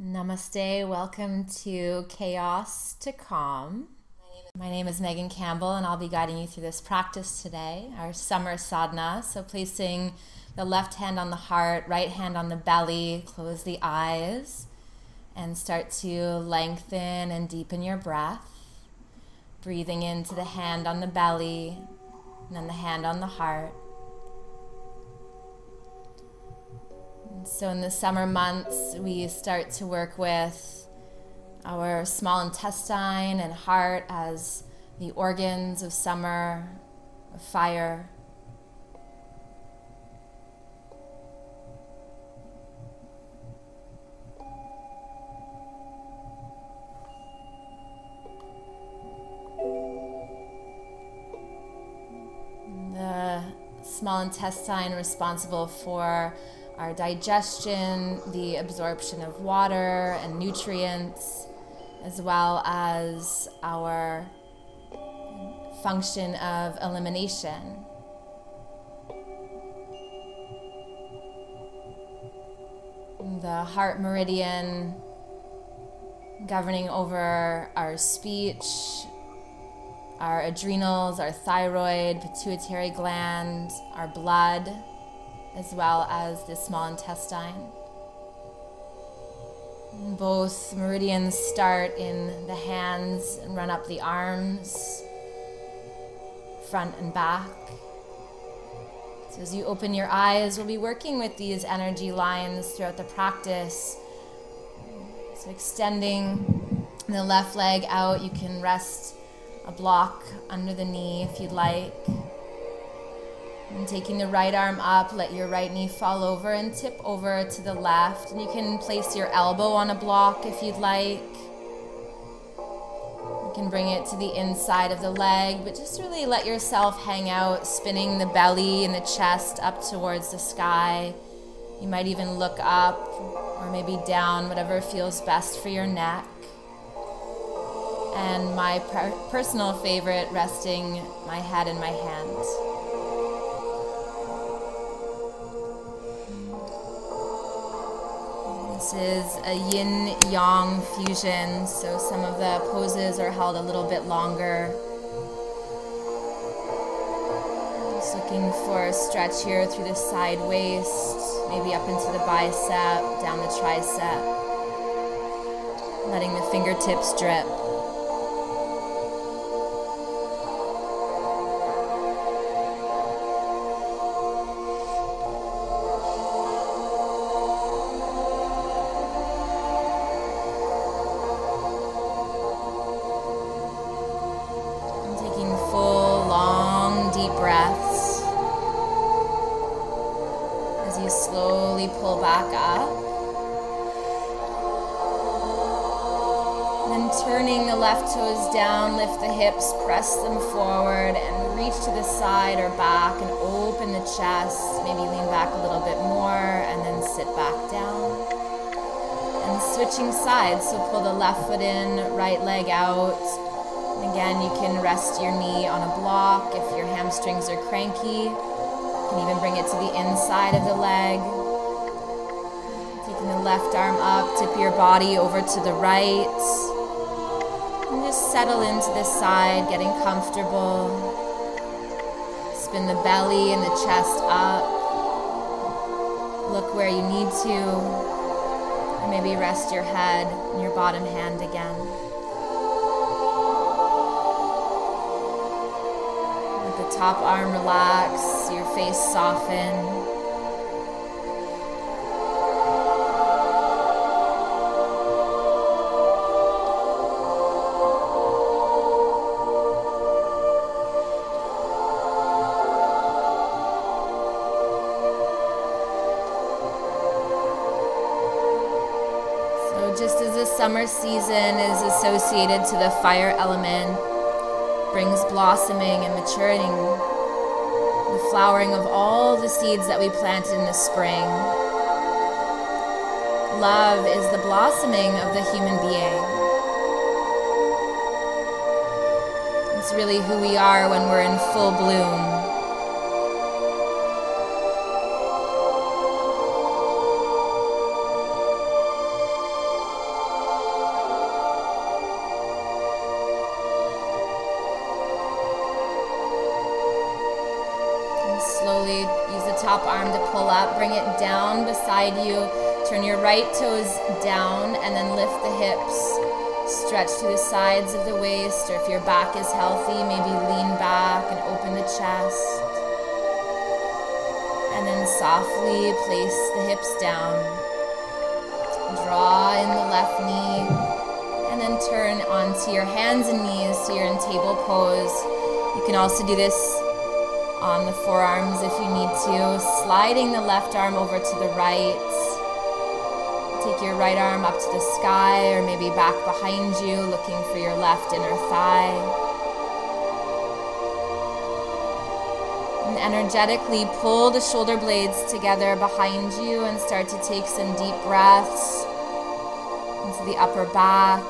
Namaste. Welcome to Chaos to Calm. My name is Megan Campbell, and I'll be guiding you through this practice today, our summer sadhana. So, placing the left hand on the heart, right hand on the belly, close the eyes, and start to lengthen and deepen your breath. Breathing into the hand on the belly, and then the hand on the heart. So, in the summer months, we start to work with our small intestine and heart as the organs of summer, of fire. The small intestine responsible for our digestion, the absorption of water and nutrients, as well as our function of elimination. The heart meridian governing over our speech, our adrenals, our thyroid, pituitary gland, our blood as well as the small intestine. Both meridians start in the hands and run up the arms, front and back. So, as you open your eyes, we'll be working with these energy lines throughout the practice. So, extending the left leg out, you can rest a block under the knee if you'd like. And taking the right arm up, let your right knee fall over and tip over to the left. And you can place your elbow on a block if you'd like. You can bring it to the inside of the leg, but just really let yourself hang out, spinning the belly and the chest up towards the sky. You might even look up or maybe down, whatever feels best for your neck. And my per- personal favorite, resting my head in my hands. This is a yin yang fusion, so some of the poses are held a little bit longer. Just looking for a stretch here through the side waist, maybe up into the bicep, down the tricep. Letting the fingertips drip. Left toes down, lift the hips, press them forward, and reach to the side or back and open the chest. Maybe lean back a little bit more and then sit back down. And switching sides, so pull the left foot in, right leg out. And again, you can rest your knee on a block if your hamstrings are cranky. You can even bring it to the inside of the leg. Taking the left arm up, tip your body over to the right settle into this side, getting comfortable. Spin the belly and the chest up. Look where you need to. And maybe rest your head and your bottom hand again. Let the top arm relax, your face soften. Season is associated to the fire element, brings blossoming and maturing, the flowering of all the seeds that we planted in the spring. Love is the blossoming of the human being. It's really who we are when we're in full bloom. Top arm to pull up. Bring it down beside you. Turn your right toes down and then lift the hips. Stretch to the sides of the waist, or if your back is healthy, maybe lean back and open the chest. And then softly place the hips down. Draw in the left knee. And then turn onto your hands and knees so you're in table pose. You can also do this on the forearms if you need to. Sliding the left arm over to the right. Take your right arm up to the sky or maybe back behind you, looking for your left inner thigh. And energetically pull the shoulder blades together behind you and start to take some deep breaths into the upper back,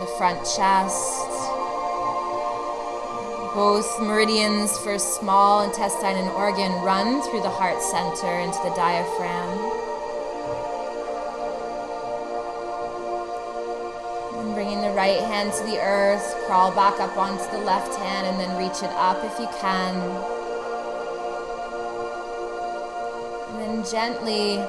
the front chest. Both meridians for small intestine and organ run through the heart center into the diaphragm. And bringing the right hand to the earth, crawl back up onto the left hand and then reach it up if you can. And then gently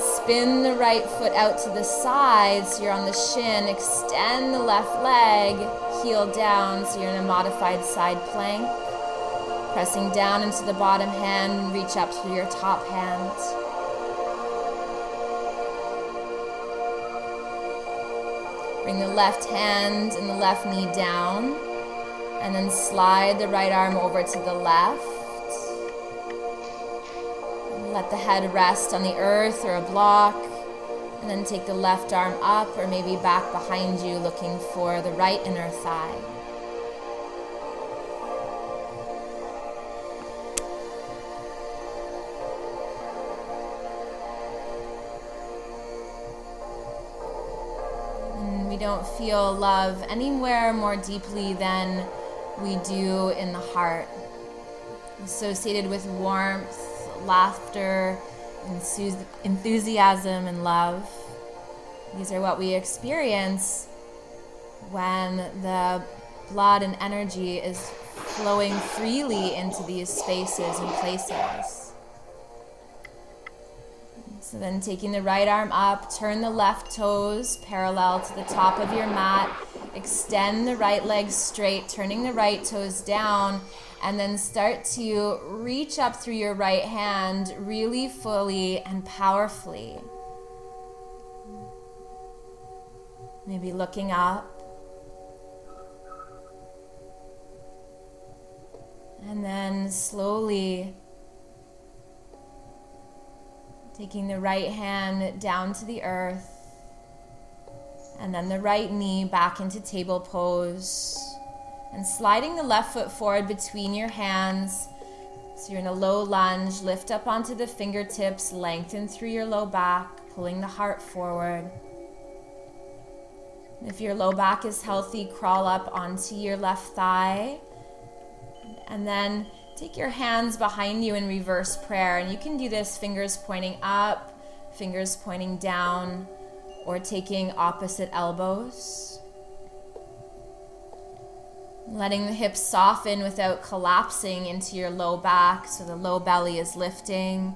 spin the right foot out to the side so you're on the shin. Extend the left leg, heel down so you're in a modified side plank. Pressing down into the bottom hand, reach up through your top hand. Bring the left hand and the left knee down, and then slide the right arm over to the left. Let the head rest on the earth or a block. And then take the left arm up or maybe back behind you, looking for the right inner thigh. We don't feel love anywhere more deeply than we do in the heart, associated with warmth laughter, enthusiasm, and love. These are what we experience when the blood and energy is flowing freely into these spaces and places. So then taking the right arm up, turn the left toes parallel to the top of your mat, extend the right leg straight, turning the right toes down, and then start to reach up through your right hand really fully and powerfully. Maybe looking up. And then slowly taking the right hand down to the earth. And then the right knee back into table pose and sliding the left foot forward between your hands. So you're in a low lunge, lift up onto the fingertips, lengthen through your low back, pulling the heart forward. If your low back is healthy, crawl up onto your left thigh. And then take your hands behind you in reverse prayer. And you can do this fingers pointing up, fingers pointing down, or taking opposite elbows. Letting the hips soften without collapsing into your low back so the low belly is lifting.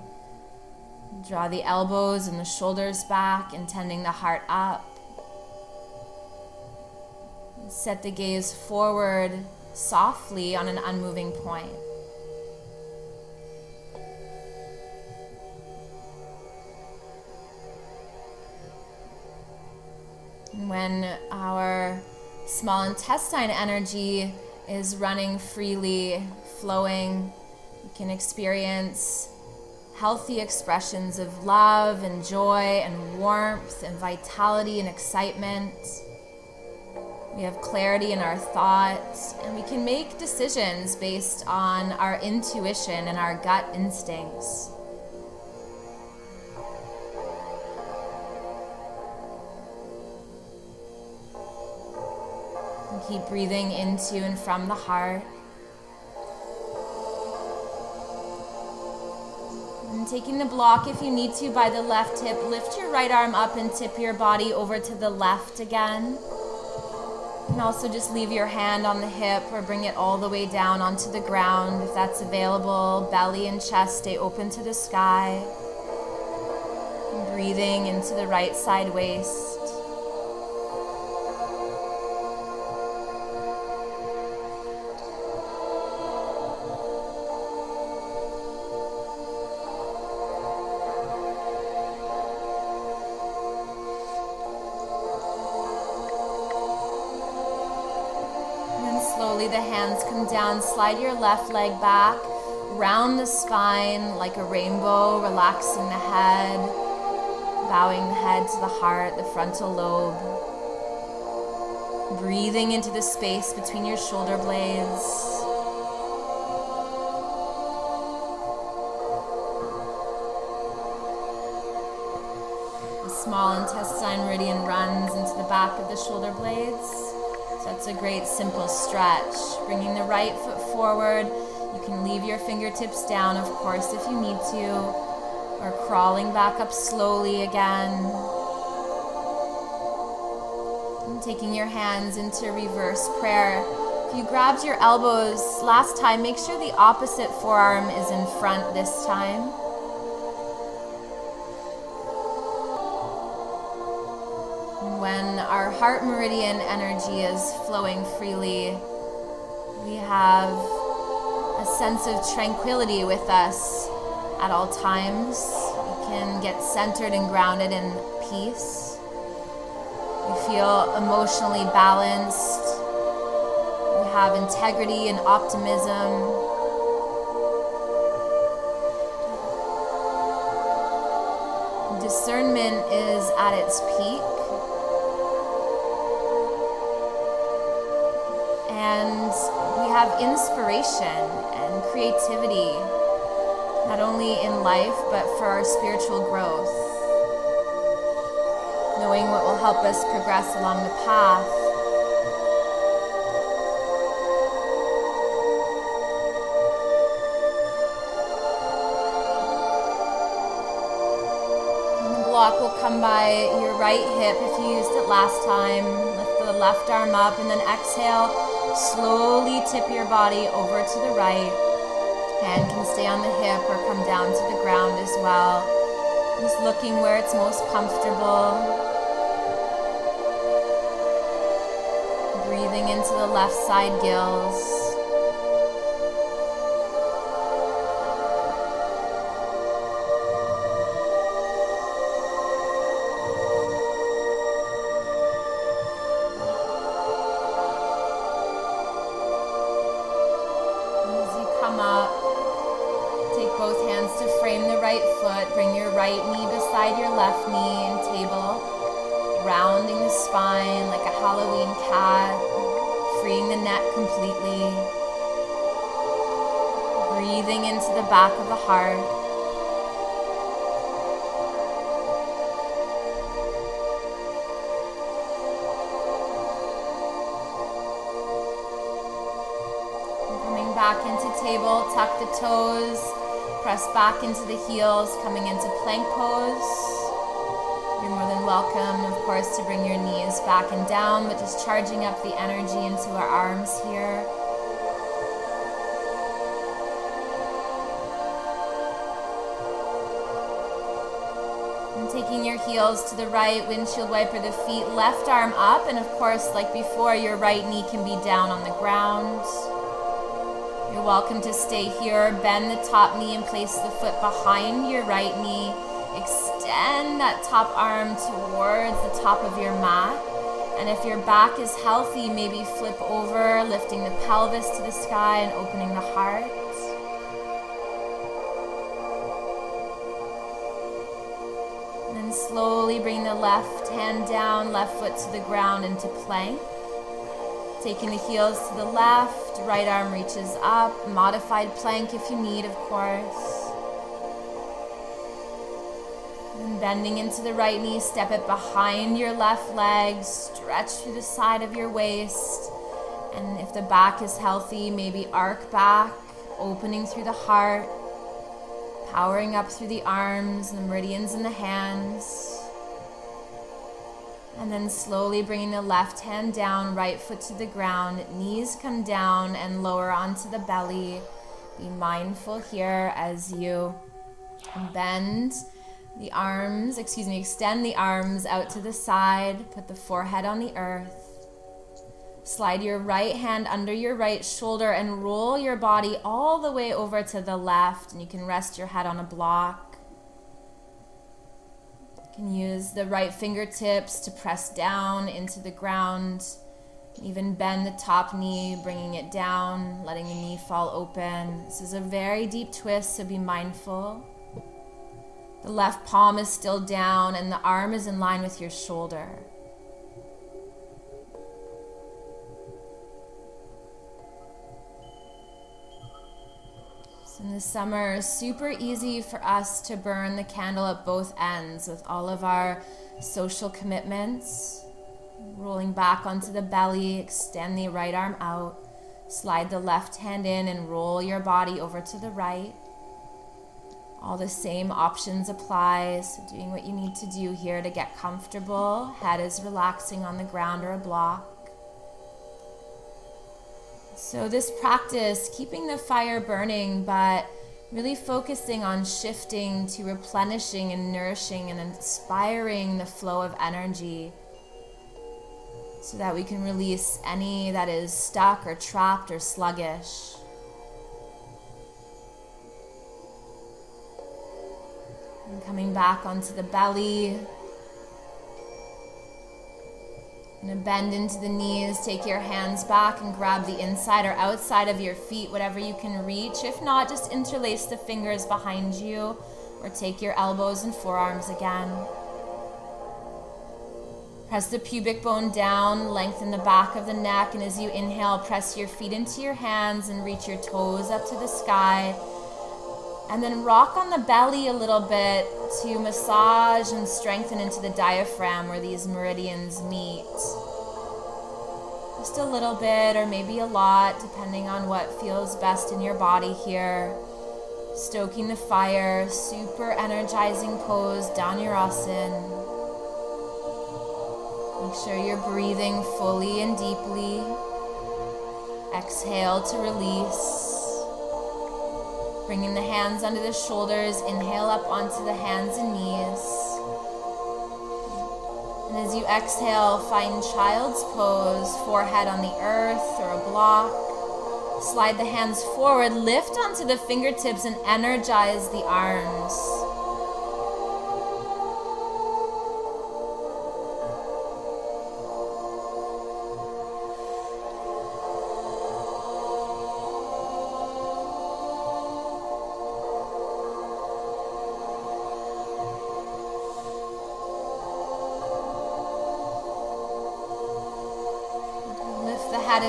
Draw the elbows and the shoulders back, intending the heart up. Set the gaze forward softly on an unmoving point. When our small intestine energy is running freely, flowing. You can experience healthy expressions of love and joy and warmth and vitality and excitement. We have clarity in our thoughts, and we can make decisions based on our intuition and our gut instincts. Keep breathing into and from the heart. And taking the block if you need to by the left hip, lift your right arm up and tip your body over to the left again. You can also just leave your hand on the hip or bring it all the way down onto the ground if that's available. Belly and chest stay open to the sky. And Breathing into the right side waist. Down, slide your left leg back, round the spine like a rainbow, relaxing the head, bowing the head to the heart, the frontal lobe. Breathing into the space between your shoulder blades. The small intestine meridian runs into the back of the shoulder blades. That's a great simple stretch. Bringing the right foot forward. You can leave your fingertips down, of course, if you need to, or crawling back up slowly again. And taking your hands into reverse prayer. If you grabbed your elbows last time, make sure the opposite forearm is in front this time. Heart meridian energy is flowing freely. We have a sense of tranquility with us at all times. We can get centered and grounded in peace. We feel emotionally balanced. We have integrity and optimism. discernment is at its peak. And we have inspiration and creativity, not only in life, but for our spiritual growth. Knowing what will help us progress along the path. block will come by your right hip if you used it last time. Lift the left arm up and then exhale Slowly tip your body over to the right. Hand can stay on the hip or come down to the ground as well. Just looking where it's most comfortable. Breathing into the left side gills. Back of the heart. coming back into table, tuck the toes, press back into the heels, coming into plank pose. You're more than welcome, of course, to bring your knees back and down, but just charging up the energy into our arms here. Heels to the right, windshield wiper the feet, left arm up, and of course, like before, your right knee can be down on the ground. You're welcome to stay here. Bend the top knee and place the foot behind your right knee. Extend that top arm towards the top of your mat. And if your back is healthy, maybe flip over, lifting the pelvis to the sky and opening the heart. Slowly bring the left hand down, left foot to the ground into plank. Taking the heels to the left, right arm reaches up, modified plank if you need, of course. And bending into the right knee, step it behind your left leg, stretch through the side of your waist. And if the back is healthy, maybe arc back, opening through the heart powering up through the arms, the meridians in the hands. And then slowly bringing the left hand down, right foot to the ground, knees come down and lower onto the belly. Be mindful here as you bend the arms, excuse me, extend the arms out to the side, put the forehead on the earth. Slide your right hand under your right shoulder and roll your body all the way over to the left. And you can rest your head on a block. You can use the right fingertips to press down into the ground. Even bend the top knee, bringing it down, letting the knee fall open. This is a very deep twist, so be mindful. The left palm is still down and the arm is in line with your shoulder. In the summer, super easy for us to burn the candle at both ends with all of our social commitments. Rolling back onto the belly, extend the right arm out. Slide the left hand in and roll your body over to the right. All the same options apply. So, doing what you need to do here to get comfortable. Head is relaxing on the ground or a block. So, this practice, keeping the fire burning, but really focusing on shifting to replenishing and nourishing and inspiring the flow of energy so that we can release any that is stuck or trapped or sluggish. And coming back onto the belly, Gonna bend into the knees, take your hands back and grab the inside or outside of your feet, whatever you can reach. If not, just interlace the fingers behind you or take your elbows and forearms again. Press the pubic bone down, lengthen the back of the neck, and as you inhale, press your feet into your hands and reach your toes up to the sky. And then rock on the belly a little bit to massage and strengthen into the diaphragm where these meridians meet. Just a little bit, or maybe a lot, depending on what feels best in your body here. Stoking the fire, super energizing pose, Dhanurasana. Make sure you're breathing fully and deeply. Exhale to release. Bringing the hands under the shoulders, inhale up onto the hands and knees. And as you exhale, find child's pose, forehead on the earth or a block. Slide the hands forward, lift onto the fingertips, and energize the arms.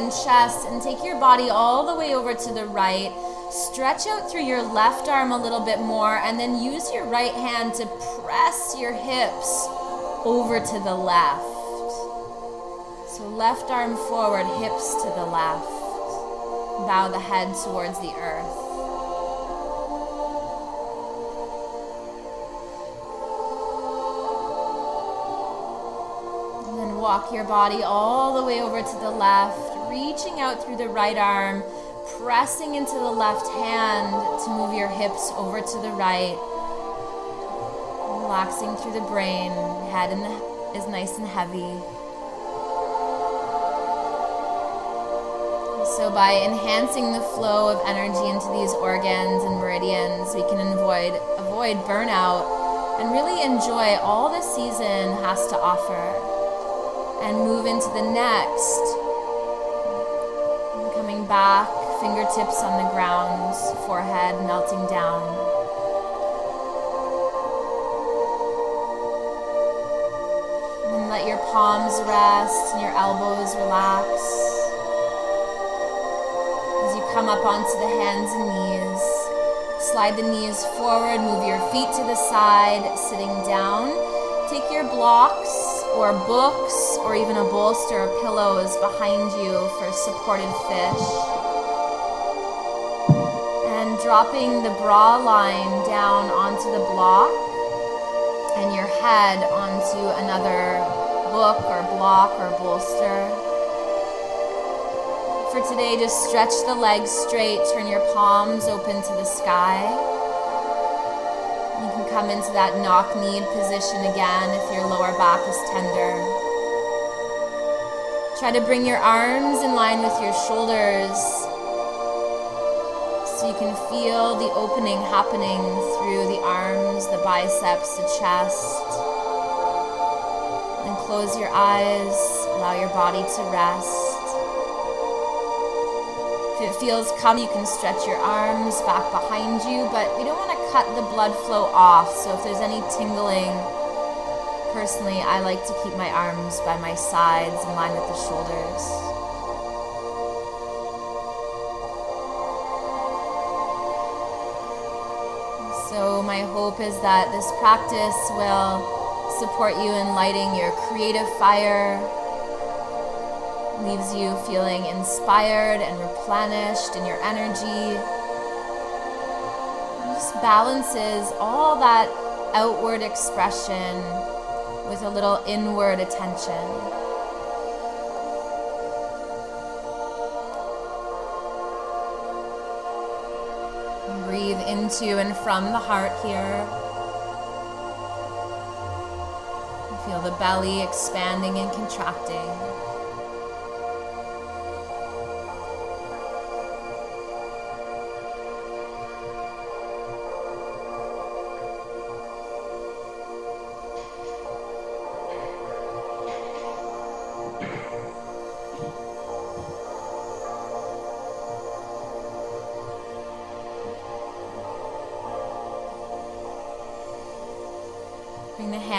And chest and take your body all the way over to the right. Stretch out through your left arm a little bit more and then use your right hand to press your hips over to the left. So left arm forward, hips to the left. Bow the head towards the earth. Walk your body all the way over to the left reaching out through the right arm, pressing into the left hand to move your hips over to the right. Relaxing through the brain, head the, is nice and heavy. So, by enhancing the flow of energy into these organs and meridians, we can avoid, avoid burnout and really enjoy all the season has to offer and move into the next back, fingertips on the ground, forehead melting down. And let your palms rest and your elbows relax. As you come up onto the hands and knees, slide the knees forward, move your feet to the side, sitting down. Take your blocks or books or even a bolster or pillows behind you for supported fish. And dropping the bra line down onto the block and your head onto another book or block or bolster. For today, just stretch the legs straight, turn your palms open to the sky. You can come into that knock kneed position again if your lower back is tender. Try to bring your arms in line with your shoulders so you can feel the opening happening through the arms, the biceps, the chest. And close your eyes, allow your body to rest. If it feels calm, you can stretch your arms back behind you, but we don't want to cut the blood flow off. So if there's any tingling, personally, I like to keep my arms by my sides in line with the shoulders. So, my hope is that this practice will support you in lighting your creative fire, leaves you feeling inspired and replenished in your energy. Just balances all that outward expression with a little inward attention. Breathe into and from the heart here. Feel the belly expanding and contracting.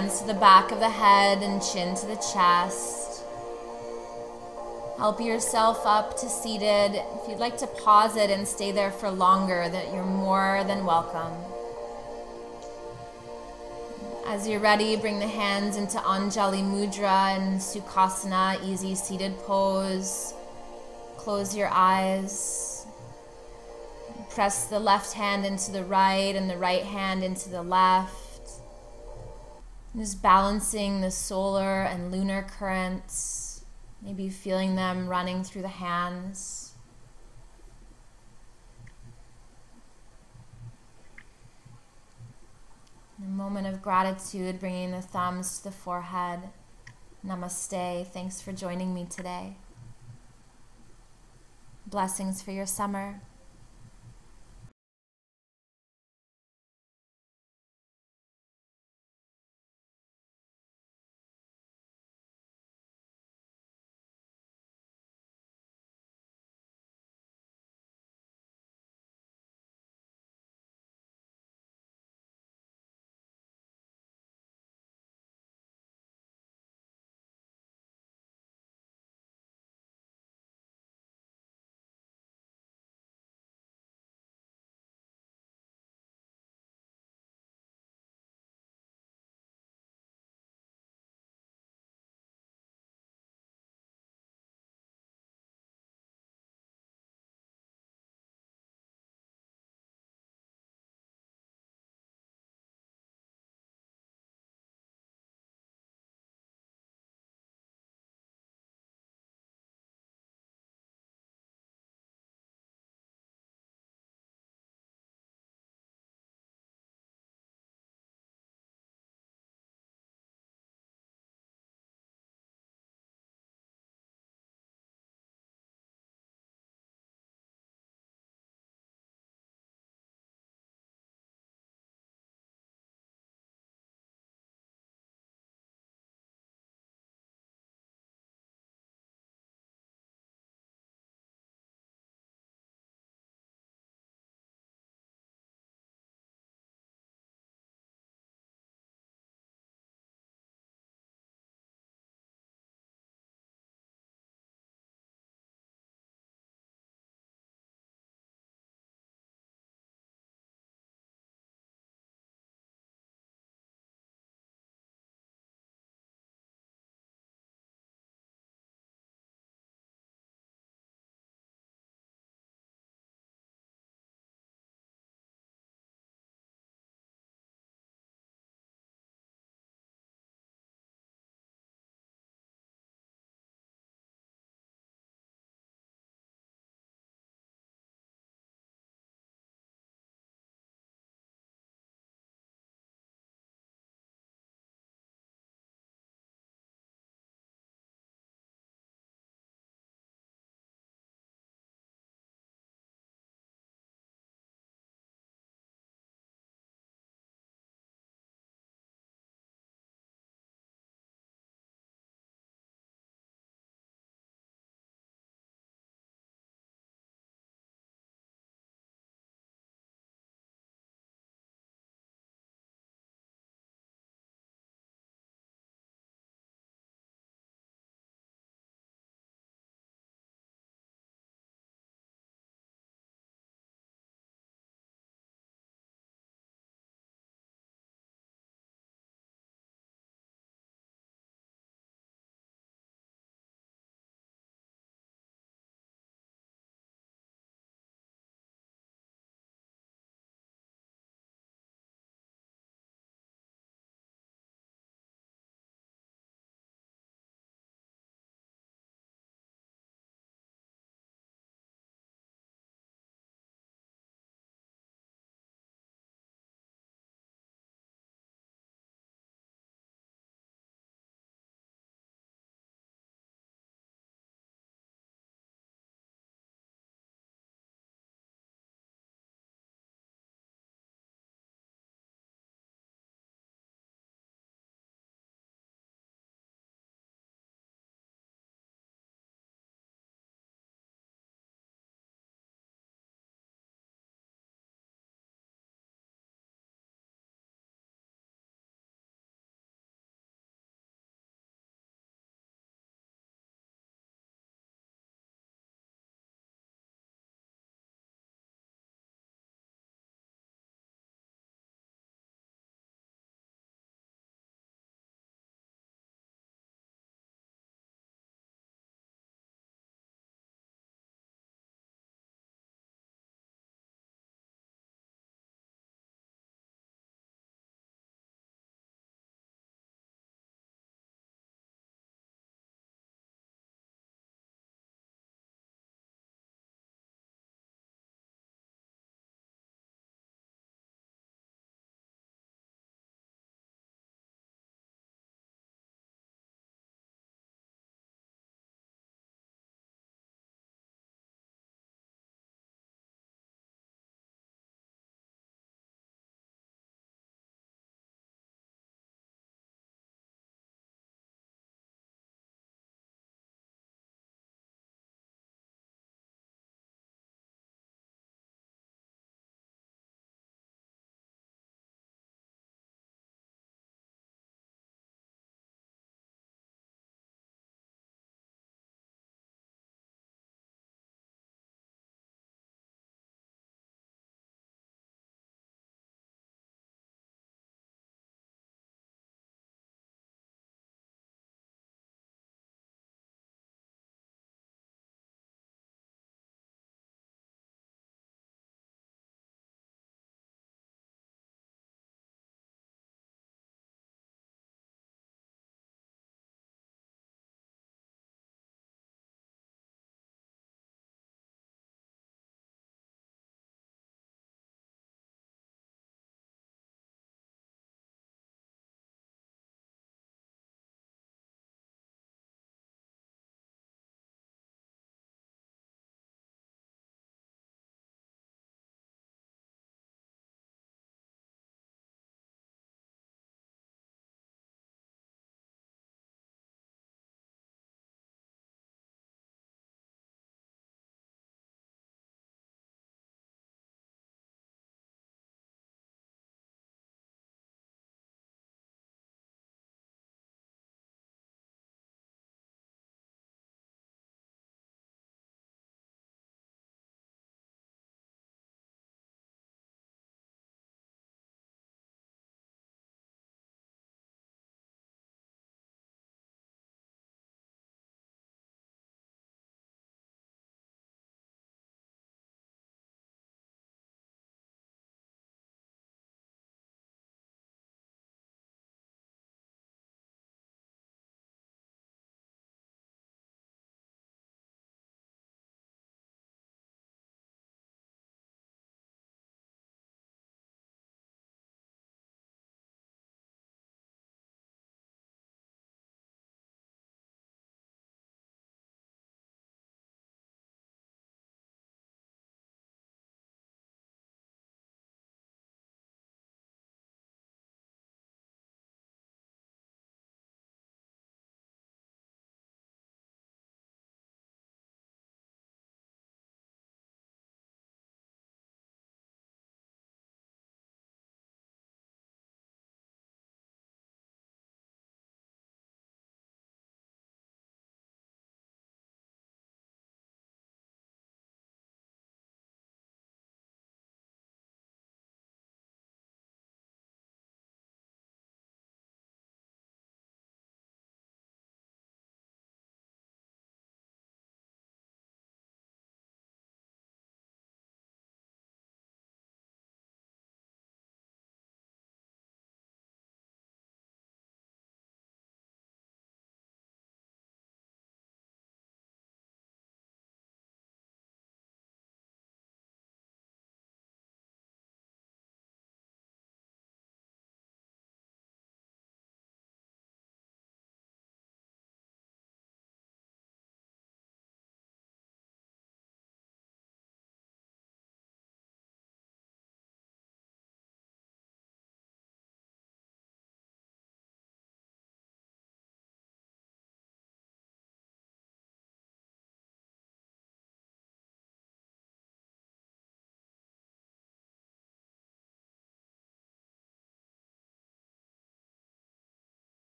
Hands to the back of the head and chin to the chest. Help yourself up to seated. If you'd like to pause it and stay there for longer, that you're more than welcome. As you're ready, bring the hands into Anjali Mudra and Sukhasana, easy seated pose. Close your eyes. Press the left hand into the right and the right hand into the left. Just balancing the solar and lunar currents, maybe feeling them running through the hands. In a moment of gratitude, bringing the thumbs to the forehead. Namaste. Thanks for joining me today. Blessings for your summer.